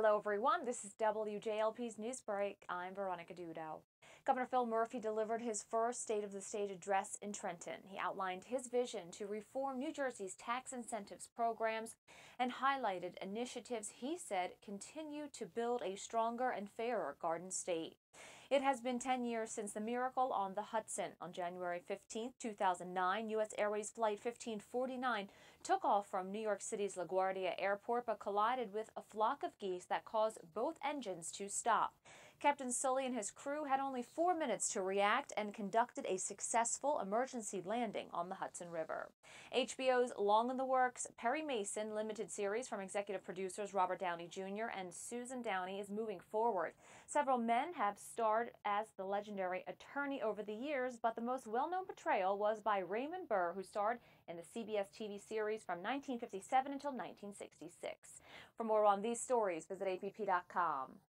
Hello, everyone. This is WJLP's News Break. I'm Veronica Dudo. Governor Phil Murphy delivered his first State of the State address in Trenton. He outlined his vision to reform New Jersey's tax incentives programs and highlighted initiatives he said continue to build a stronger and fairer Garden State. It has been 10 years since the miracle on the Hudson. On January 15, 2009, U.S. Airways Flight 1549 took off from New York City's LaGuardia Airport but collided with a flock of geese that caused both engines to stop. Captain Sully and his crew had only four minutes to react and conducted a successful emergency landing on the Hudson River. HBO's Long in the Works Perry Mason limited series from executive producers Robert Downey Jr. and Susan Downey is moving forward. Several men have starred as the legendary attorney over the years, but the most well-known portrayal was by Raymond Burr, who starred in the CBS TV series from 1957 until 1966. For more on these stories, visit app.com.